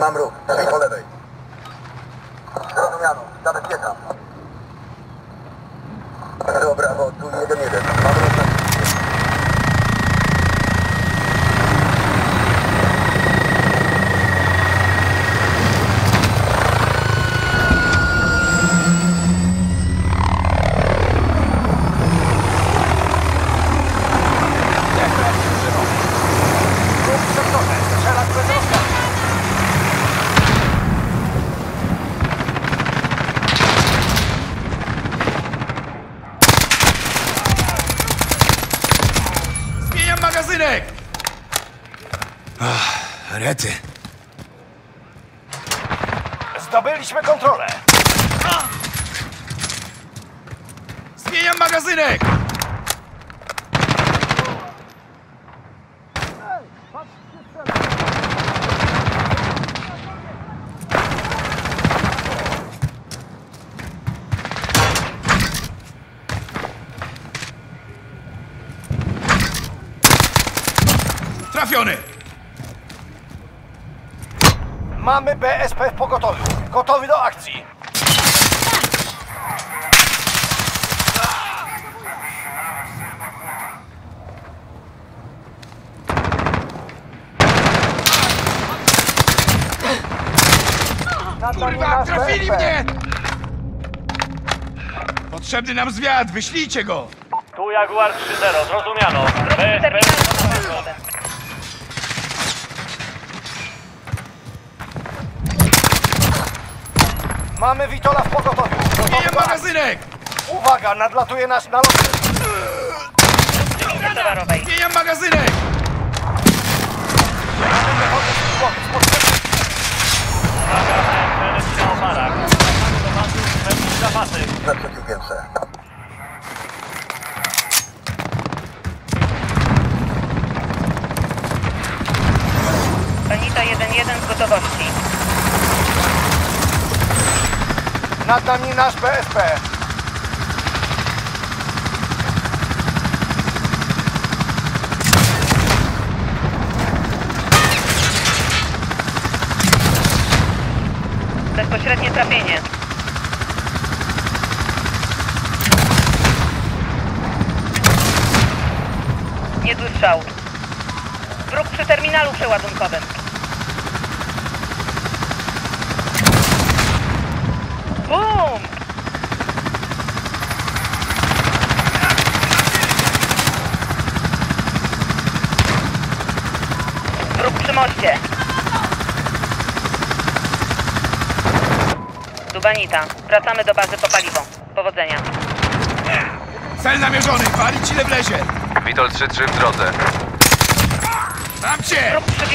Mam ruch, drzwi po lewej. Zrozumiano, zabezpieczam. Dobra, bo tu jeden jeden. Mam ruch na Magazynek! Ach, rety. Zdobyliśmy kontrolę. Zmieniam magazynek! Trafiony! Mamy BSP w pogotowiu. Gotowi do akcji. Kurwa, trafili mnie! Potrzebny nam zwiat, wyślijcie go! Tu Jaguar 3-0, zrozumiano. BSP Mamy Witola w pogotowiu. Akcji. magazynek! Uwaga, nadlatuje nasz nalot. towarowej. Zmieniam magazynek! trzecie piętrze. Anita 1-1 z gotowości. Nad nami nasz BSP. Bezpośrednie trafienie. Niezły strzał. Wróg przy terminalu przeładunkowym. Bum! Wróg przy moście. Dubanita. Wracamy do bazy po paliwo. Powodzenia. Cel namierzony, palić ile wlezie! Witol 3-3 w drodze. Mam cię! Wróg przy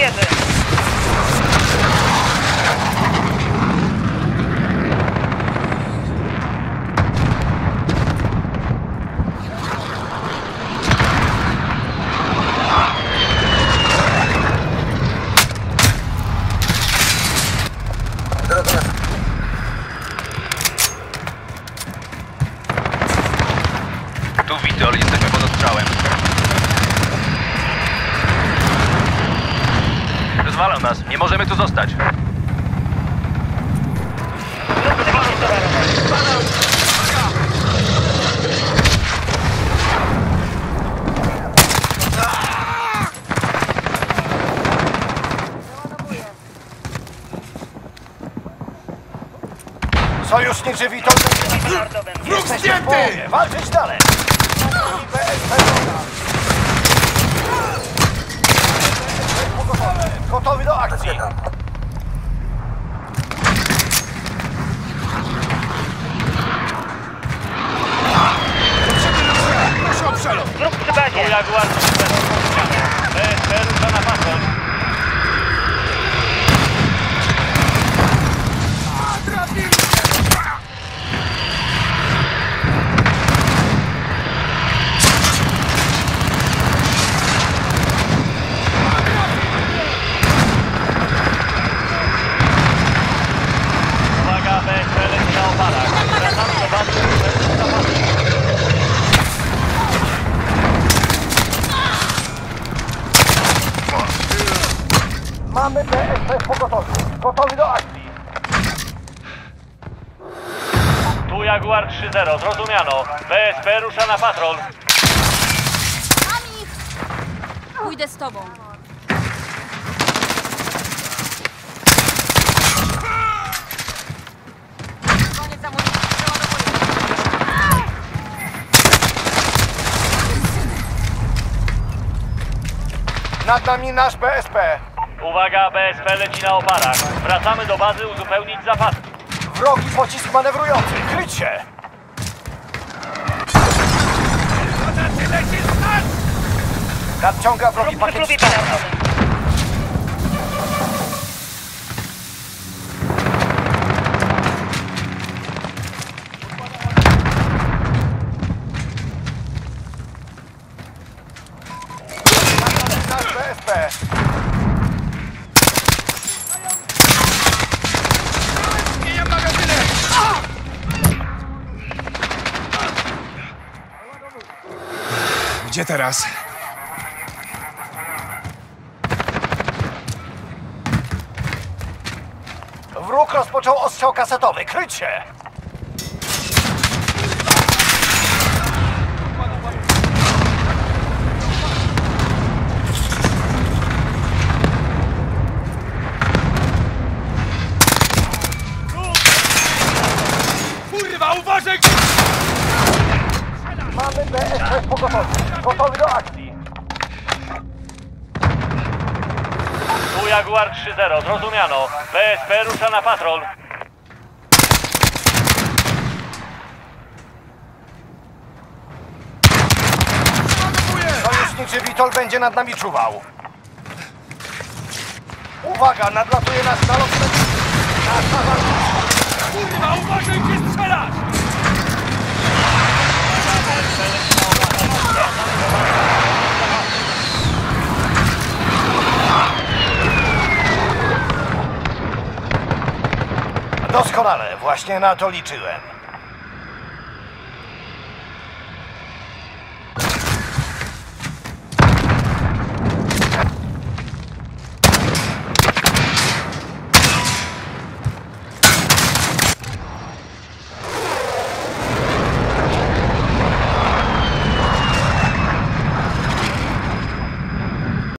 Tu Witol, jesteśmy pod ostrzałem. Rozwalą nas, nie możemy tu zostać. Sojuszniczy Nordowym. Wróg zdjęty! Walczyć dalej. Kommt Kotor wieder aktiv. Gotowy do akcji. Tu Jaguar 3-0, zrozumiano. BSP rusza na patrol. Mam ich! Pójdę z tobą. Nad nami nasz BSP. Uwaga, BSP leci na oparach. Wracamy do bazy uzupełnić zapasy. Wrogi pocisk manewrujący. Kryć się. Nadciąga wrogi pakiet Gdzie teraz? Wróg rozpoczął ostrzał kasetowy. Kryć się. Kurwa, uważaj! BSP w pogotowiu. Gotowy do akcji. Tu Jaguar 3-0, zrozumiano. BSP rusza na patrol. Sojuszniczy Witol będzie nad nami czuwał. Uwaga, nadlatuje nas. Nasz nazar... Kurwa, uważaj, gdzie strzelasz! Doskonale, właśnie na to liczyłem.